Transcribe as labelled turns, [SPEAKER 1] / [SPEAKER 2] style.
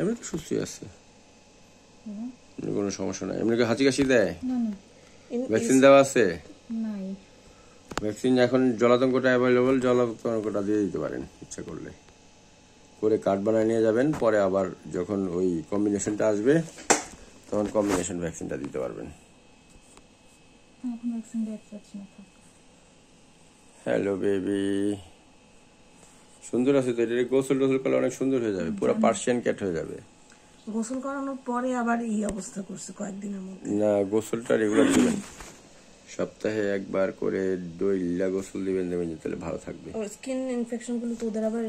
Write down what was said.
[SPEAKER 1] এমনি তো সুস্থই আছে। এমনি কোনো সমস্যা নাই। এমনি কি হাঁচি কাশি দেয় ভ্যাকসিন দেওয়া আছে? ভ্যাকসিন এখন জলাতঙ্কটা অ্যাভেলেবল জলাতঙ্কটা দিয়ে দিতে পারেন ইচ্ছা করলে। করে কার্ড বানায় নিয়ে যাবেন পরে আবার যখন ওই কম্বিনেশনটা আসবে তখন কম্বিনেশন ভ্যাকসিনটা দিতে পারবেন। হ্যালো বেবি সুন্দর আছে তো এটা গোসল টোসল করলে অনেক সুন্দর হয়ে যাবে পুরো পার্সিয়ান ক্যাট হয়ে যাবে।
[SPEAKER 2] গোসল করানোর পরে আবার এই অবস্থা করছে কয়েকদিনের মধ্যে।
[SPEAKER 1] না গোসলটা রেগুলার দিবেন। সপ্তাহে একবার করে দইলা গোসল দিবেন দেবেন তাহলে ভালো থাকবে।
[SPEAKER 2] স্কিন ইনফেকশনগুলো তো ওদের আবার